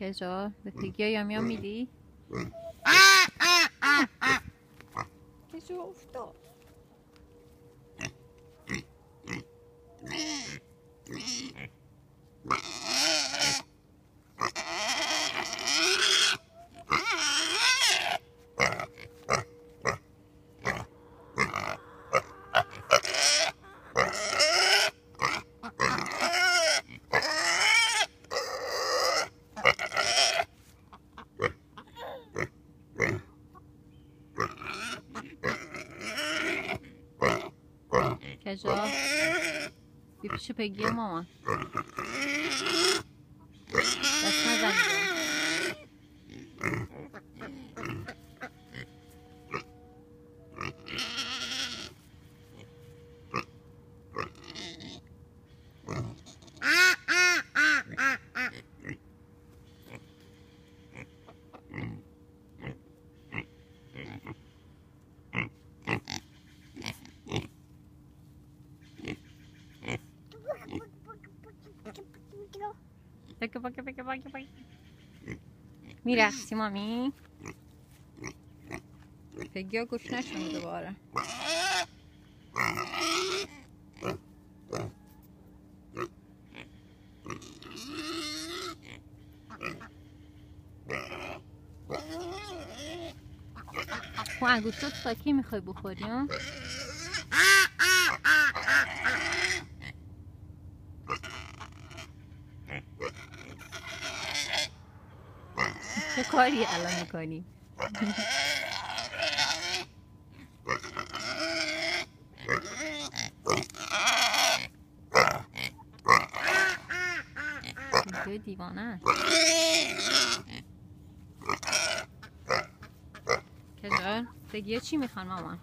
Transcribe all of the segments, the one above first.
کجا به پگی یا میام میدی کجا افتاد کجا بی پیش پگی مامان دست بگه بگه بگه بگه بگه میرخصی مامی پگی ها گوش نشون دوباره خب انگوشتات ساکی می‌خوای بخوری ها کاری الان می‌کنی؟ دیوانه. کجا؟ بگی چی می‌خوان مامان؟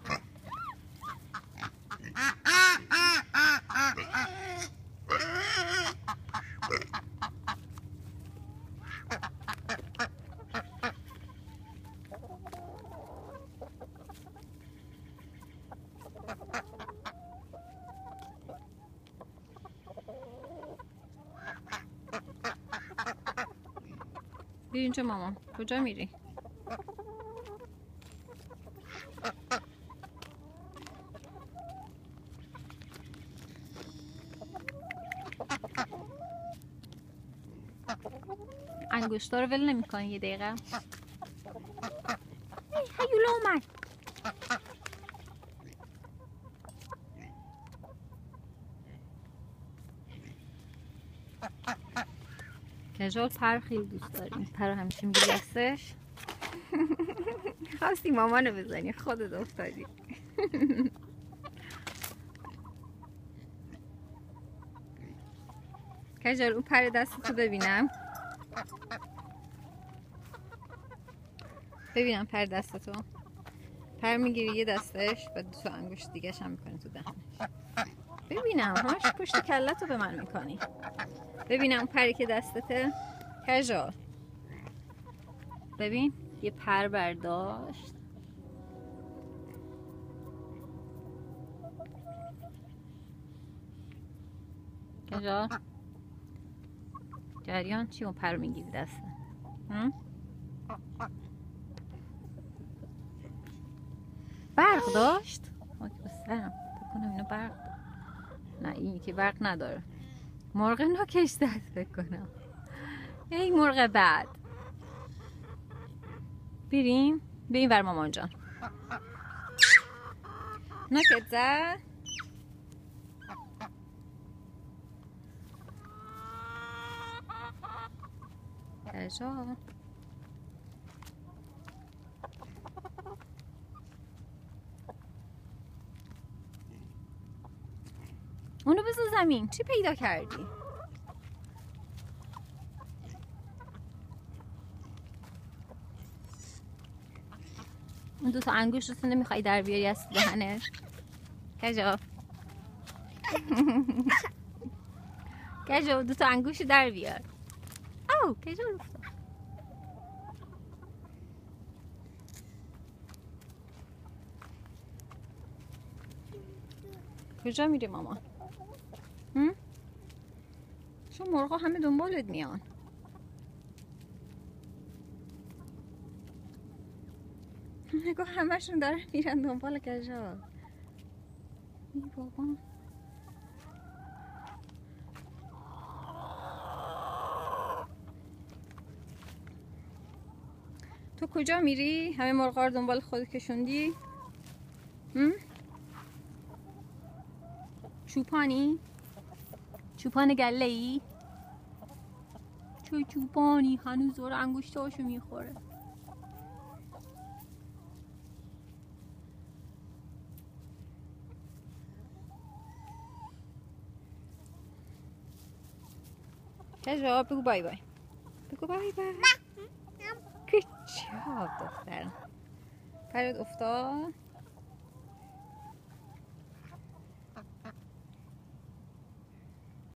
بیا اینجا مامان. کجا میری؟ انگشتا رو ول نمی‌کنی یه دقیقه. هیولا کجال پر خیلی دوست داریم. پر همیشه میگی دستش. خواستی مامانو بزنی خودت افتادی. کجال اون پر دستتو ببینم. ببینم پر دستتو. پر می‌گیری یه دستش و دو تا انگشت دیگه هم می‌کنی تو دهنش. ببینم همش پشت کلتو به من می‌کنی. ببینم اون پری که دستته. کجال ببین یه پر برداشت. کجال جریان چی؟ اون پر می‌گیری دسته هم؟ برق داشت؟ خاک به سرم فکر کنم اینو برق. نه این که برق نداره. مرغ نوکش زد فکر کنم ای مرغ بعد بریم بریم بر مامان جان. نوکت زد؟ کجا زمین. چی پیدا کردی؟ اون دو تا انگوش رو نمی‌خوای در بیاری از دهنش؟ کجا؟ کجا؟ دو تا انگوش در بیار. او کجا افتاد کجا میری مامان؟ چون مرغا همه دنبالت میان همه همشون دارن میرن دنبال کجا ای بابا تو کجا میری؟ همه مرغا رو دنبال خود کشوندی؟ چوپانی؟ چوپان گله ای؟ چه چوپانی هنوز دور انگوشتاشو می‌خوره. کجا بگو بای بای. بگو بای بای. Good job دخترم. پرت افتاد.